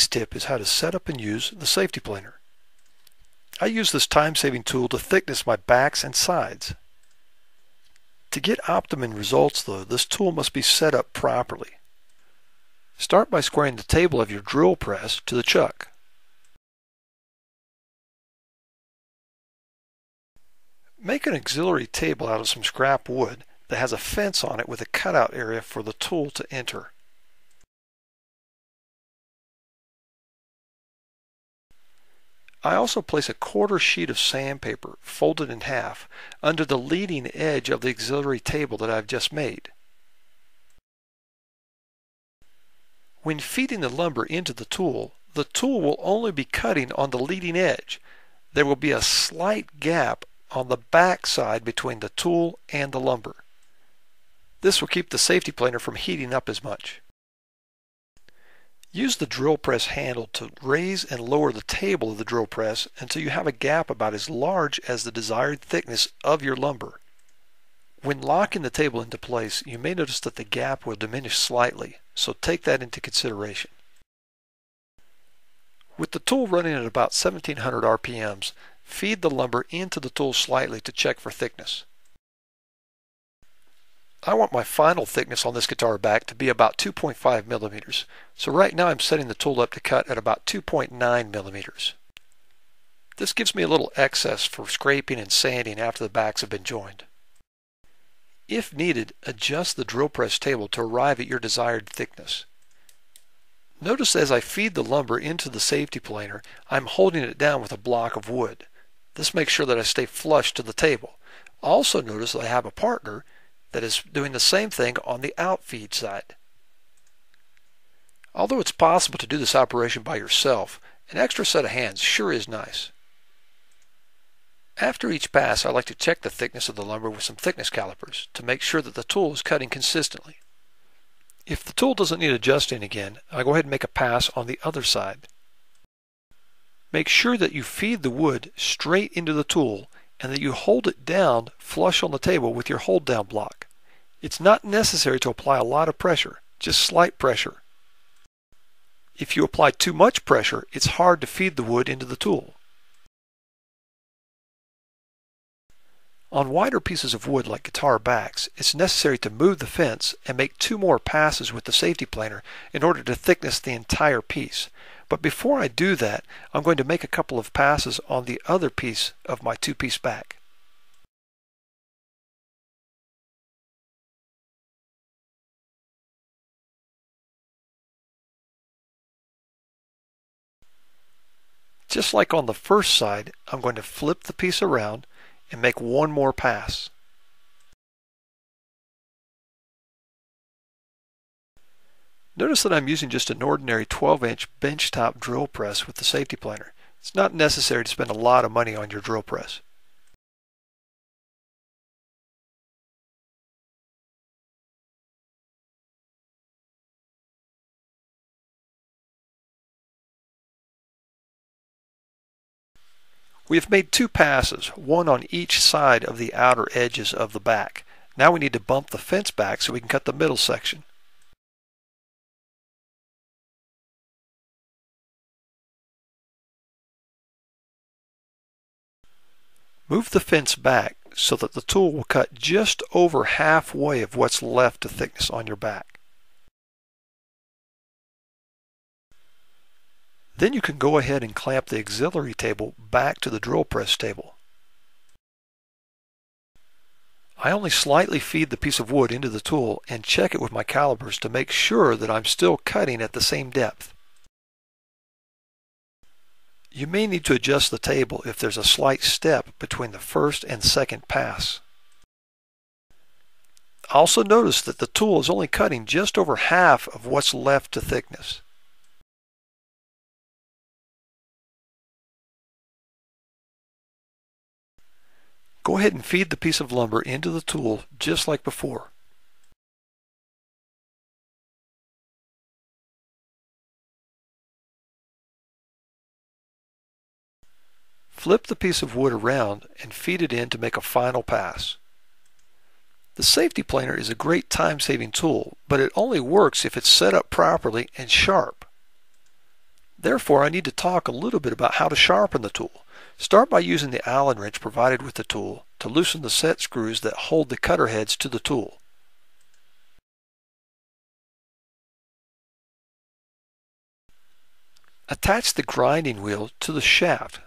Today's tip is how to set up and use the Safe-T-Planer. I use this time-saving tool to thickness my backs and sides. To get optimum results though, this tool must be set up properly. Start by squaring the table of your drill press to the chuck. Make an auxiliary table out of some scrap wood that has a fence on it with a cutout area for the tool to enter. I also place a quarter sheet of sandpaper, folded in half, under the leading edge of the auxiliary table that I've just made. When feeding the lumber into the tool, the tool will only be cutting on the leading edge. There will be a slight gap on the back side between the tool and the lumber. This will keep the Safe-T-Planer from heating up as much. Use the drill press handle to raise and lower the table of the drill press until you have a gap about as large as the desired thickness of your lumber. When locking the table into place, you may notice that the gap will diminish slightly, so take that into consideration. With the tool running at about 1700 RPMs, feed the lumber into the tool slightly to check for thickness. I want my final thickness on this guitar back to be about 2.5 millimeters. So right now I'm setting the tool up to cut at about 2.9 millimeters. This gives me a little excess for scraping and sanding after the backs have been joined. If needed, adjust the drill press table to arrive at your desired thickness. Notice as I feed the lumber into the Safe-T-Planer, I'm holding it down with a block of wood. This makes sure that I stay flush to the table. Also notice that I have a partner that is doing the same thing on the outfeed side. Although it's possible to do this operation by yourself, an extra set of hands sure is nice. After each pass, I like to check the thickness of the lumber with some thickness calipers to make sure that the tool is cutting consistently. If the tool doesn't need adjusting again, I go ahead and make a pass on the other side. Make sure that you feed the wood straight into the tool and that you hold it down flush on the table with your hold down block. It's not necessary to apply a lot of pressure, just slight pressure. If you apply too much pressure, it's hard to feed the wood into the tool. On wider pieces of wood like guitar backs, it's necessary to move the fence and make two more passes with the Safe-T-Planer in order to thickness the entire piece. But before I do that, I'm going to make a couple of passes on the other piece of my two-piece back. Just like on the first side, I'm going to flip the piece around and make one more pass. Notice that I'm using just an ordinary 12-inch benchtop drill press with the Safe-T-Planer. It's not necessary to spend a lot of money on your drill press. We have made two passes, one on each side of the outer edges of the back. Now we need to bump the fence back so we can cut the middle section. Move the fence back so that the tool will cut just over halfway of what's left of thickness on your back. Then you can go ahead and clamp the auxiliary table back to the drill press table. I only slightly feed the piece of wood into the tool and check it with my calipers to make sure that I'm still cutting at the same depth. You may need to adjust the table if there's a slight step between the first and second pass. Also notice that the tool is only cutting just over half of what's left to thickness. Go ahead and feed the piece of lumber into the tool just like before. Flip the piece of wood around and feed it in to make a final pass. The Safe-T-Planer is a great time-saving tool, but it only works if it's set up properly and sharp. Therefore, I need to talk a little bit about how to sharpen the tool. Start by using the Allen wrench provided with the tool to loosen the set screws that hold the cutter heads to the tool. Attach the grinding wheel to the shaft.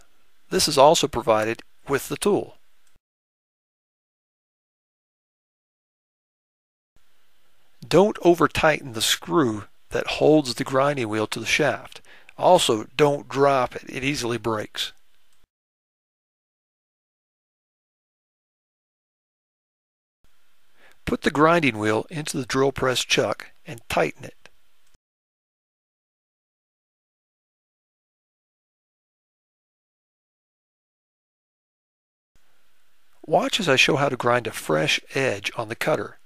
This is also provided with the tool. Don't over tighten the screw that holds the grinding wheel to the shaft. Also, don't drop it. It easily breaks. Put the grinding wheel into the drill press chuck and tighten it. Watch as I show how to grind a fresh edge on the cutter.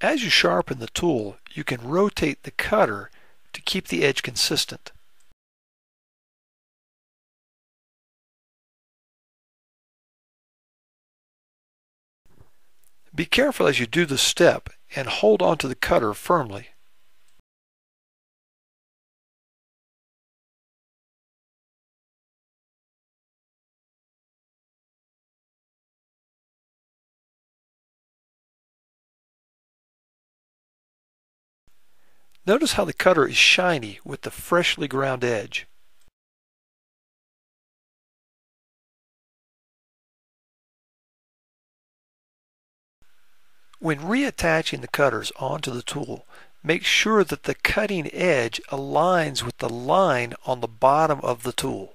As you sharpen the tool, you can rotate the cutter to keep the edge consistent. Be careful as you do the step and hold onto the cutter firmly. Notice how the cutter is shiny with the freshly ground edge. When reattaching the cutters onto the tool, make sure that the cutting edge aligns with the line on the bottom of the tool.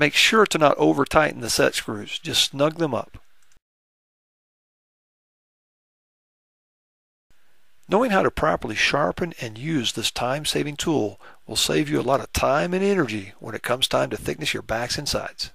Make sure to not over tighten the set screws, just snug them up. Knowing how to properly sharpen and use this time-saving tool will save you a lot of time and energy when it comes time to thickness your backs and sides.